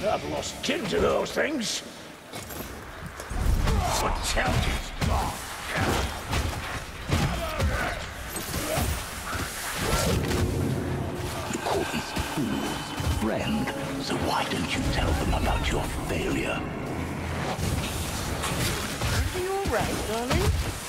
gun. I've lost kin to those things. But tell is gone. You call these fools friend, so why don't you tell them about your failure? Are you alright, darling?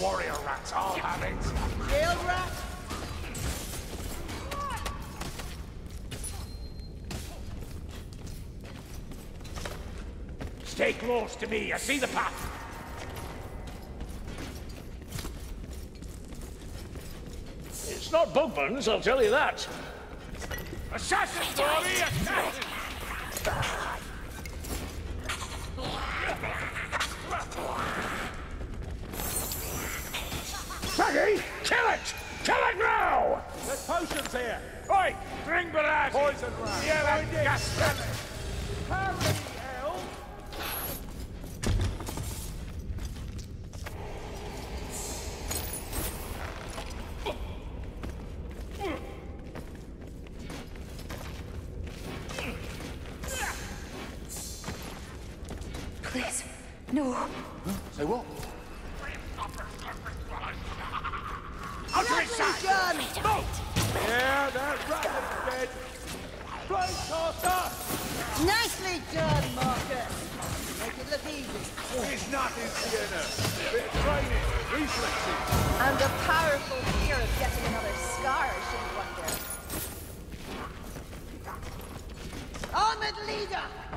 Warrior rats all have it. Jail rat? Stay close to me. I see the path. It's not Bugman's, I'll tell you that. Assassin, Dory! Assassin! Poison rat. Yeah, that gas Hurry, hell. Please, no. Say what? Out of his sight! Yeah, that rat is dead. Flame tosser! Nicely done, Markus. Make it look easy. It's nothing, Sienna. Bit of training, reflexes. And a powerful fear of getting another scar, I shouldn't wonder. Armored leader!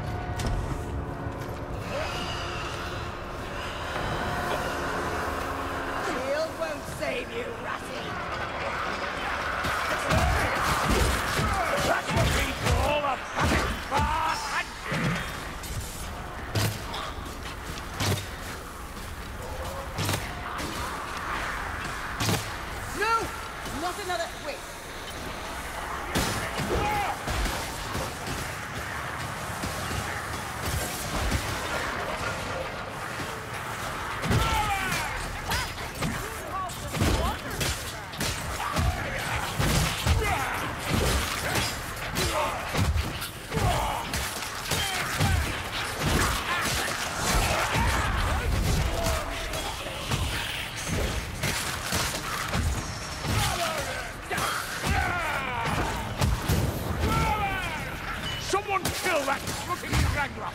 Someone that fucking wrangler!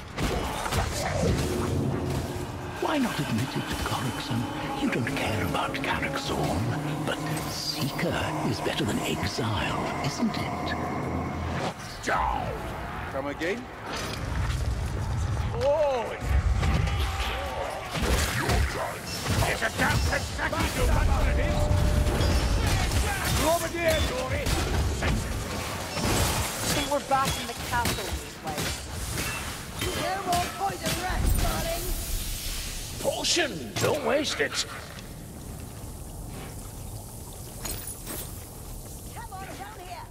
Why not admit it, Goreksson? You don't care about Carrickthorne, but Seeker is better than Exile, isn't it? Down! Come again? Oh! There's a damn Kentucky to that's what it is! Over there, Dory! I think we're back in the castle Potion! Don't waste it! Come on down here.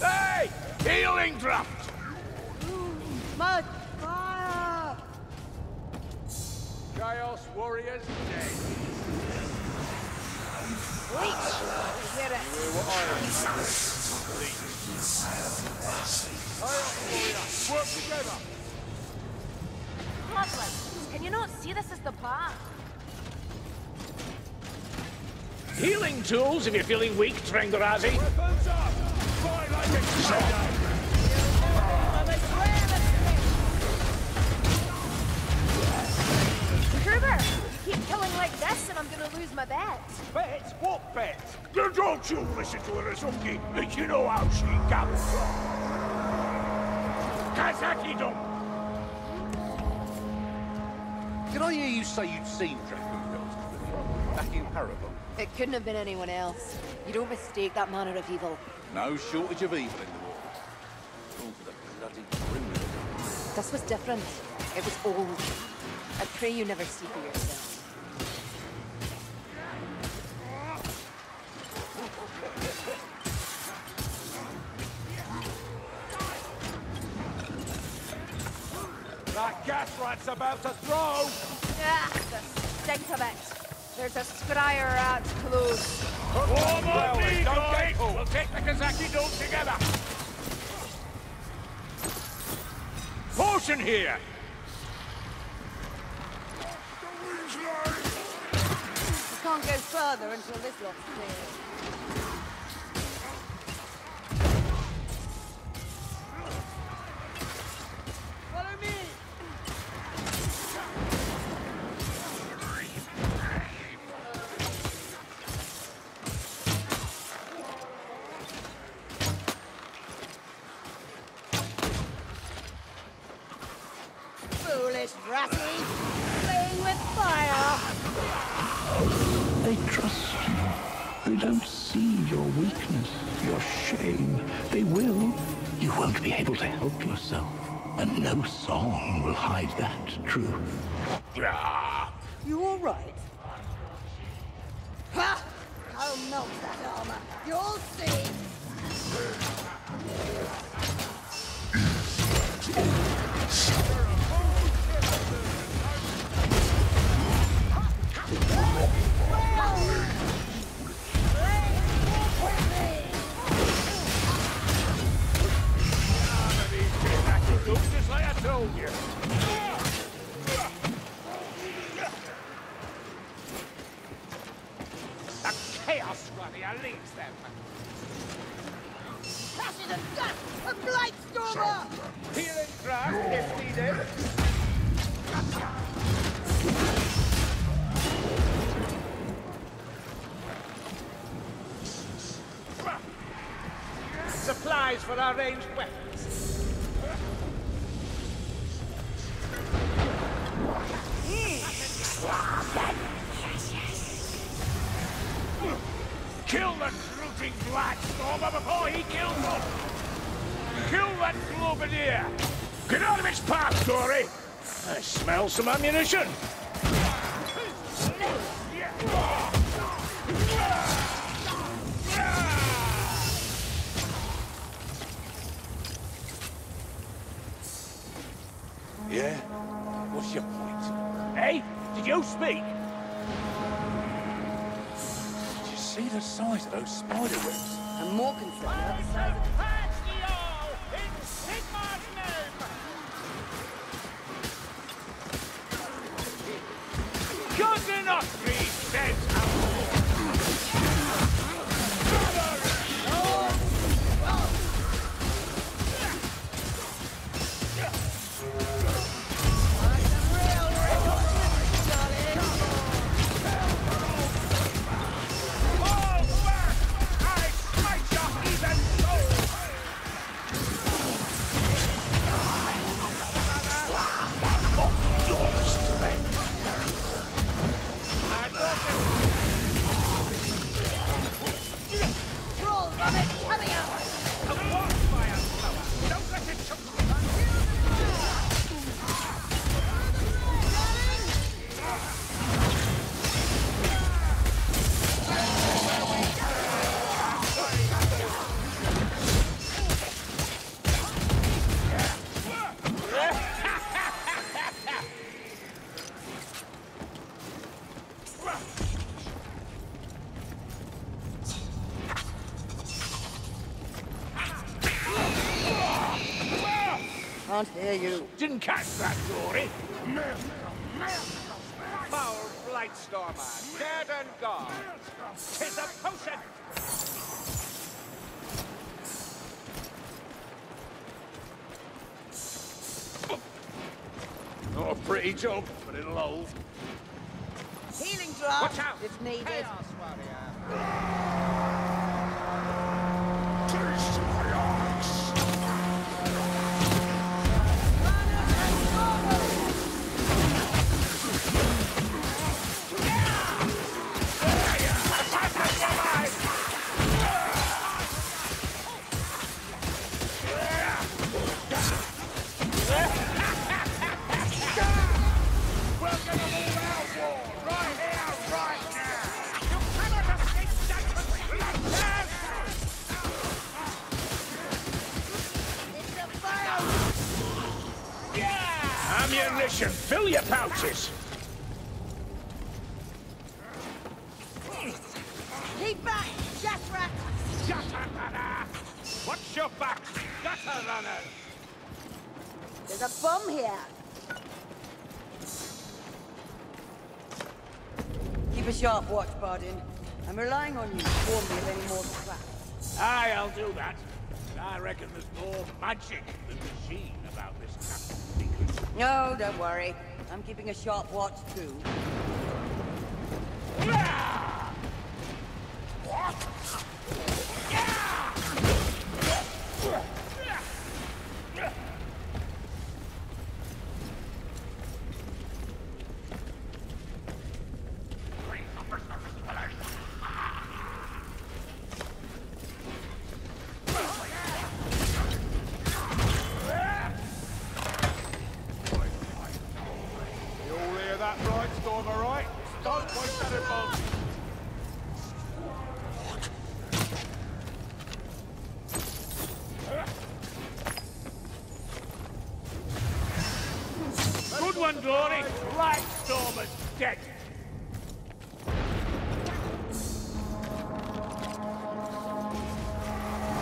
Hey! Healing draft! Mud! Fire! Chaos warriors dead. Can you not see this as the bar? Healing tools if you're feeling weak, Trangarazi. Weapons up! Fire like a I'm gonna lose my bet. Bet? What bet? Now don't you listen to her, Azuki, you know how she comes. Kazaki don't. Did I hear you say you'd seen Dracoon Girls back in Parabon? It couldn't have been anyone else. You don't mistake that manner of evil. No shortage of evil in the world. All for the bloody criminal. This was different. It was old. I pray you never see for yourself. That gas rat's about to throw! Ah, the stink of it. There's a scryer out close. Form Well, me, don't get guys. pulled. We'll take the Kazaki dome together. Potion here. We can't go further until this lot's clear. Follow! Foolish ratty! Playing with fire! They trust. They don't see your weakness, your shame. They will. You won't be able to help yourself. And no song will hide that truth. Ah, You all right? Ha! I'll melt that armor. You'll see. Supplies for our ranged weapons. Kill the black stormer before he kills them! Kill that Globadier! Get out of his path, Dory! I smell some ammunition! Yeah? What's your point? Hey, did you speak? Did you see the size of those spider webs? I'm more concerned about the size of Good Can't hear you. Didn't catch that, Dory. Foul blight Stormer. Dead and gone. Tis a potion. Not a pretty job, but it'll hold. Healing drop Watch out. if needed. Chaos warrior. Fill! Keep back, gas rat! Gutter runner! Watch your back! Gutter runner! There's a bomb here. Keep a sharp watch, Bardin. I'm relying on you to warn me of any more traps. Aye, I'll do that. I reckon there's more magic than machine about this Captain Secret. No, don't worry. I'm keeping a sharp watch, too. You all hear that right, Stormer, right? Don't waste that advantage. One, Glory! Right, Stormer's dead!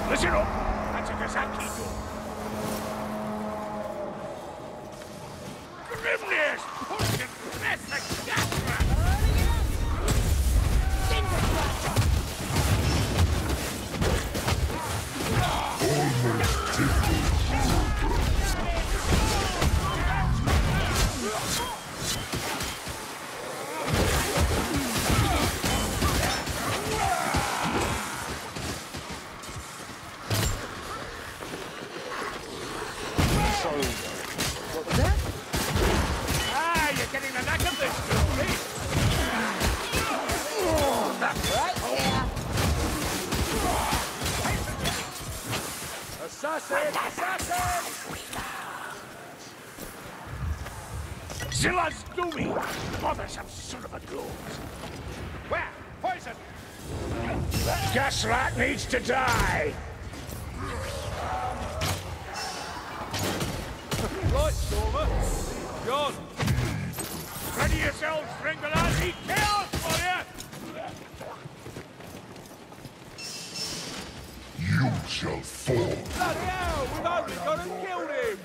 Listen up! That's a Kazaki door! Grimness! Pushing method! Gatran! Ah, Assassin! Assassin! Zilla's doomy! Bothersome son of a goat! Where? Poison. That gas rat needs to die! Right, Stormer. Gone. Ready yourselves, Ringalazzi! Chaos for you! You shall fall. Bloody hell! We've only gone and killed him!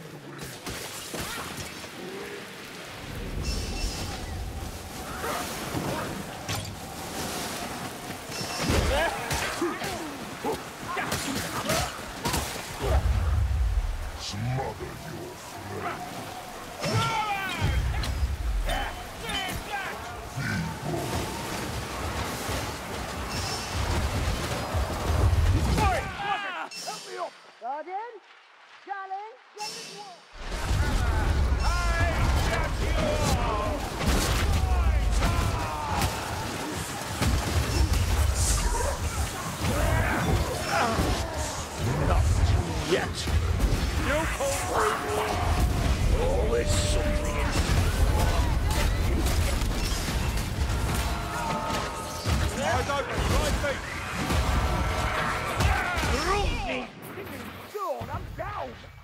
Bardin? Darling, get it Yet. You through. Always something in Eyes open, right feet. Down!